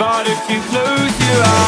But if you close your eyes